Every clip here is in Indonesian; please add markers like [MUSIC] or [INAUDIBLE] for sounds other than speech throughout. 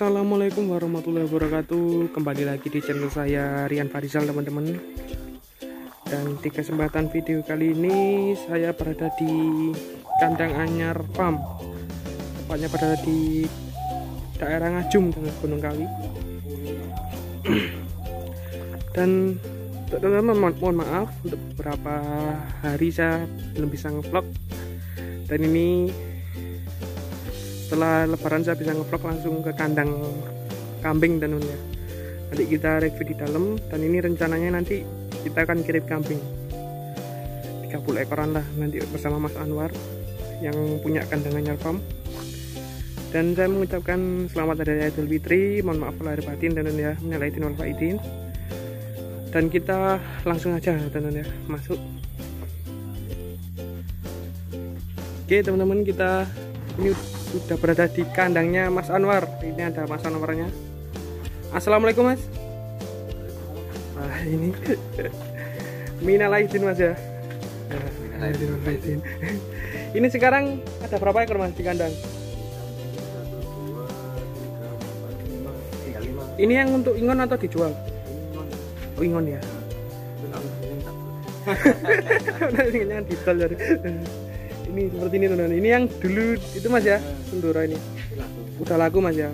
Assalamualaikum warahmatullahi wabarakatuh. Kembali lagi di channel saya Rian Farizal teman-teman. Dan di kesempatan video kali ini Saya berada di Kandang Anyar Farm. Tepatnya berada di Daerah Ngajum dengan Gunung Kawi. Dan teman-teman mohon, mohon maaf Untuk beberapa hari saya belum bisa ngevlog. Dan ini setelah lebaran saya bisa ngevlog langsung ke kandang kambing dan ya nanti kita review di dalam dan ini rencananya nanti kita akan kirim kambing. 30 ekoran lah nanti bersama Mas Anwar yang punya kandangan farm dan saya mengucapkan selamat hari Idul Fitri mohon maaf lahir batin dan ya menyalahi wal faidin dan kita langsung aja teman ya masuk. Oke teman-teman kita ini sudah berada di kandangnya Mas Anwar. Ini ada Mas Anwarnya. Assalamualaikum Mas. Ah ini. [LAUGHS] Minal aidin Mas ya? Minal aidin [LAUGHS] ini sekarang ada berapa ekor Mas di kandang? Ini yang untuk ingon atau dijual? Oh ingon ya. [LAUGHS] Yang dijual jadi ini seperti ini teman ini yang dulu itu mas ya sendura ini. Udah laku mas ya.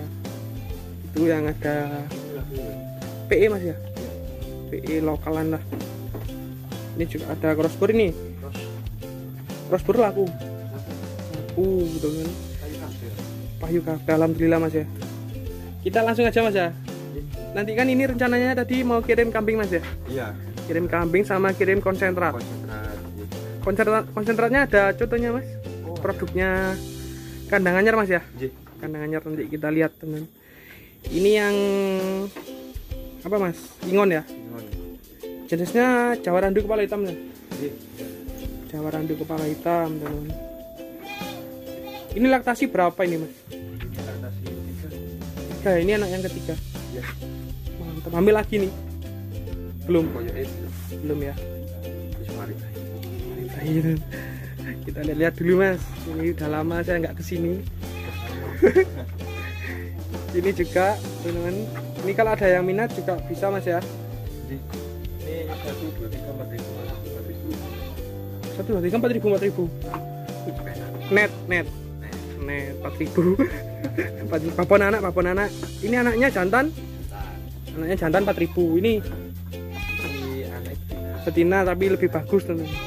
Itu yang ada PE mas ya. PE lokalan lah. Ini juga ada crossbur ini. Crossbur laku. Laku teman payu kafe alhamdulillah mas ya. Kita langsung aja mas ya. Nanti kan ini rencananya tadi mau kirim kambing mas ya. Iya. Kirim kambing sama kirim konsentrat. Konsentrat konsentrat konsentratnya ada contohnya mas. Oh. produknya kandang anyar mas ya? Ji. kandang anyar nanti kita lihat teman. Ini yang apa mas? Ingon ya? Jenisnya jawa randu kepala hitam ya? Ji. jawa randu kepala hitam teman. Ini laktasi berapa ini mas? Laktasi tiga. tiga ini anak yang ketiga. Iya. mantap. Ambil lagi nih. Belum. Belum ya. Akhirnya. kita lihat-lihat dulu mas. Ini udah lama saya nggak ke sini. [LAUGHS] Ini juga teman-teman. Ini kalau ada yang minat juga bisa mas ya. Ini satu dua tiga empat ribu empat ribu. satu dua tiga empat ribu empat ribu. Net net. Net empat ribu. [LAUGHS] Empat ribu. Papon anak papon anak. Ini anaknya jantan? Anaknya jantan empat ribu. Ini betina. tapi lebih bagus teman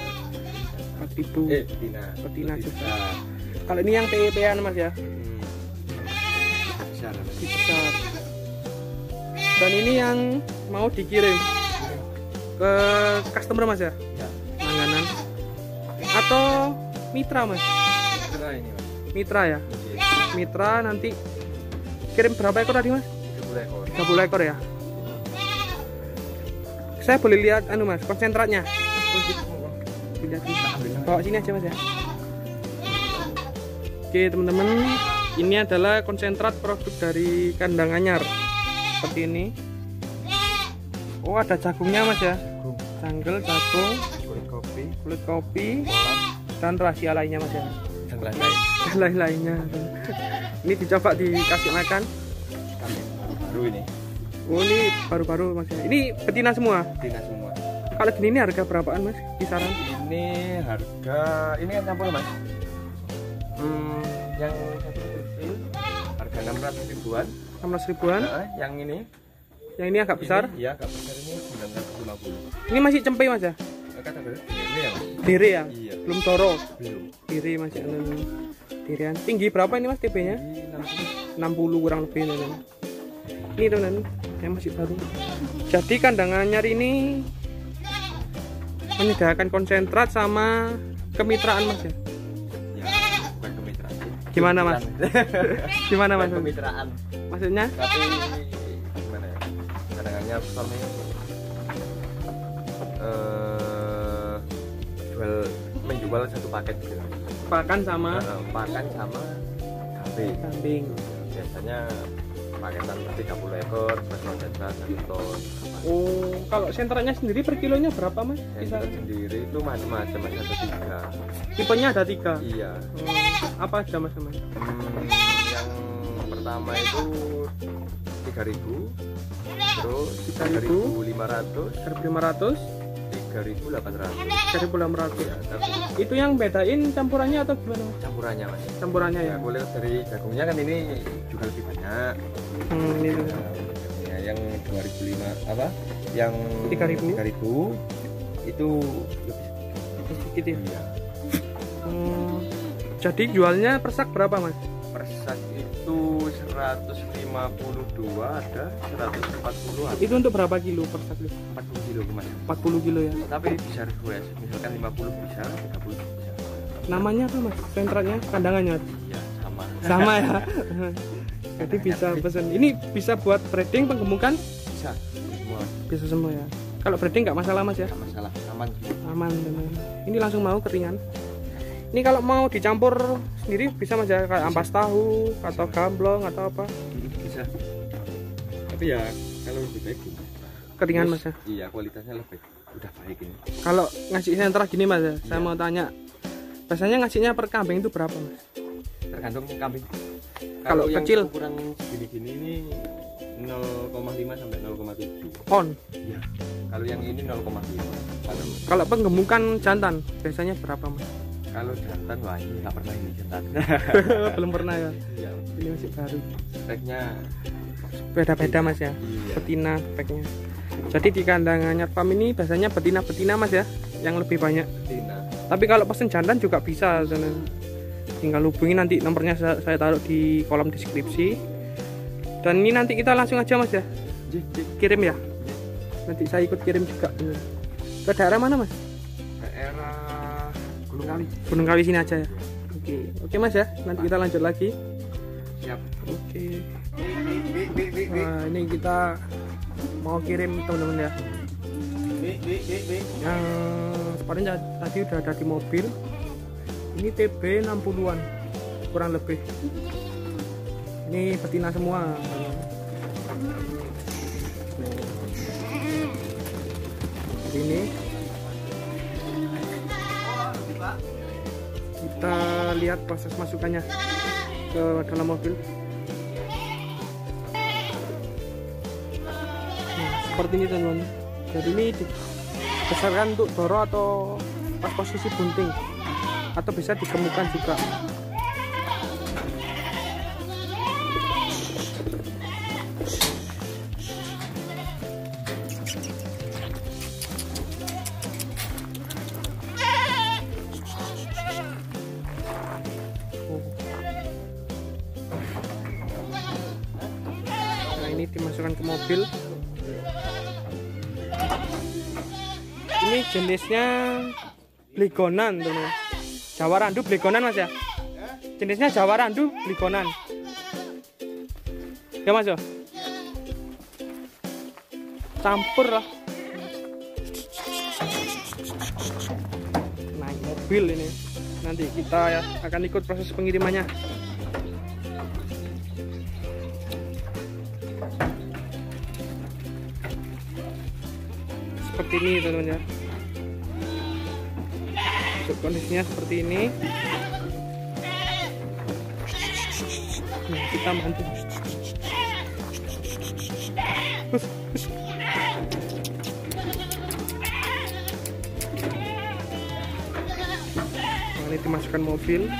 ribu Eh betina. Betina juga. kalau ini yang PEP-an mas ya Hmm. Besar. besar dan ini yang mau dikirim ke customer mas ya Ya. langganan atau mitra mas Berapa ini mas? mitra ya Ji. mitra nanti kirim berapa ekor tadi mas 30 ekor. 30 ekor ya saya boleh lihat anu mas konsentratnya lihat bawa sini aja mas ya. Oke teman-teman ini adalah konsentrat produk dari kandang anyar. Seperti ini. Oh ada jagungnya mas ya. Janggel jagung Kulit kopi. kulit kopi dan rahasia lainnya mas ya. Dan lain-lain. dan lain-lainnya. [LAUGHS] Ini dicoba dikasih makan. Baru ini. oh ini baru-baru mas ya. Ini betina semua? Betina semua. Kalau gini ini harga berapaan mas kisaran Ini harga ini kan campur mas. Hmm, yang kecil harga 600 ribuan. 16 ribuan Nah, yang ini yang ini agak besar Ini, iya, agak besar ini 950. ini masih cempe mas ya berapa? Ini ya mas? diri ya Iya. belum toro Belum. diri masih anu dirian tinggi berapa ini mas TB nya Ini 60. 60 kurang lebih teman ini teman yang masih baru jadi kandangan nyari ini menyediakan konsentrat sama kemitraan mas ya Ya, bukan kemitraan. Gimana, Mas? gimana mas Bukan kemitraan. maksudnya Tapi gimana ya? Kadang-kadang kami eh jual menjual satu paket gitu. pakan sama Eh, pakan sama kambing. kambing biasanya paketan 30 ekor plus konsentrat satu ton oh kalau sentranya sendiri per kilonya berapa mas? Bisa sendiri itu macam-macam ada tiga. Tipenya ada tiga? Iya. Oh, apa aja mas mas? Hmm, yang pertama itu 3000 terus 3.000, 3500 1500 3800 1800 ya tapi itu yang bedain campurannya atau gimana Mas? campurannya mas. Campurannya ya? Ya boleh dari jagungnya kan ini juga lebih banyak. Hmm, ini. Ya, yang 2005 apa yang 3000. 3000 itu lebih sedikit ya iya Hmm, jadi jualnya persak berapa mas? persak itu 152 ada 140 ada Itu untuk berapa kilo persak itu? 40 kilo kemarin 40 kilo ya. tapi bisa request misalkan 50 bisa 30 bisa Namanya apa mas? Sentranya, kandangannya? ya sama Sama ya. [LAUGHS] Jadi bisa pesan. Ini bisa buat breeding penggemukan? bisa Bisa semua ya. Kalau breeding nggak masalah mas ya? nggak masalah aman Aman. teman. Ini langsung mau keringan. Ini kalau mau dicampur sendiri bisa mas ya kayak ampas tahu atau gamblong atau apa? bisa tapi ya kalau lebih baik gini. Keringan mas ya. iya kualitasnya lebih udah baik ini Kalau ngasih sentra gini mas ya, saya Iya. mau tanya. Biasanya ngasihnya per kambing itu berapa mas? tergantung kambing Kalau yang kecil? ukuran segini-gini ini 0,5 sampai 0,7 On. ya kalau yang ini 0,5 kalau Kalau penggemukan jantan biasanya berapa mas? kalau jantan wah ini nggak pernah ini jantan [LAUGHS] Belum pernah ya. ya Ini masih baru. speknya Beda-beda mas ya. iya Betina speknya. Jadi di kandangannya farm ini biasanya betina-betina mas ya, yang lebih banyak. betina Tapi kalau pesen jantan juga bisa. Tinggal hubungi nanti nomornya saya, saya taruh di kolom deskripsi. Dan ini nanti kita langsung aja mas ya, kirim ya. Nanti saya ikut kirim juga. Ke daerah mana mas? daerah Gunung Kali Gunung Kawi sini aja ya. Oke, oke mas ya. Nanti kita lanjut lagi. siap Oke. Nah, ini kita mau kirim teman-teman ya. Yang sepertinya tadi udah ada di mobil. Ini TB 60-an kurang lebih. Ini betina semua. Ini kita lihat proses masukannya ke dalam mobil. Nah, seperti ini teman-teman. Jadi ini dibesarkan untuk doro atau pas posisi bunting atau bisa dikemukan juga. Mobil. Ini jenisnya bligonan teman. Jawa Randu bligonan mas ya? Jenisnya Jawa Randu bligonan. Ya mas ya? Campur lah. Naik mobil ini. Nanti kita ya akan ikut proses pengirimannya. Seperti ini teman-teman. Ya untuk kondisinya seperti ini. Nah, kita hus. Nah, ini dimasukkan mobil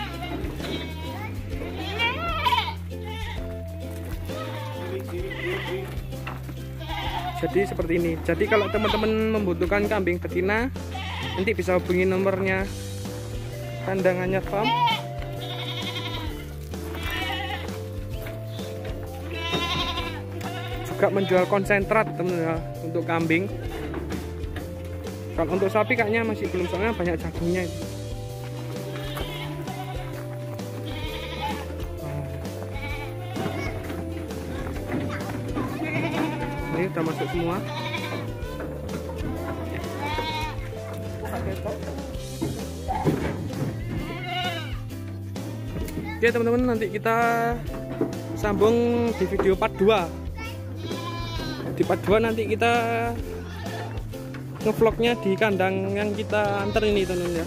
jadi seperti ini. Jadi kalau teman-teman membutuhkan kambing betina nanti bisa hubungi nomornya. Kandangannya farm juga menjual konsentrat teman ya untuk kambing. Kalau untuk sapi kayaknya masih belum soalnya banyak jagungnya itu. Ini udah masuk semua. Oke teman-teman nanti kita sambung di video part 2 di part 2 nanti kita ngevlognya di kandang yang kita antar ini teman-teman ya.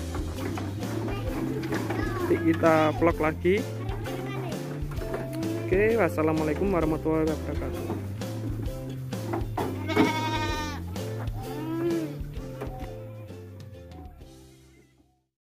Nanti kita vlog lagi. Oke wassalamualaikum warahmatullahi wabarakatuh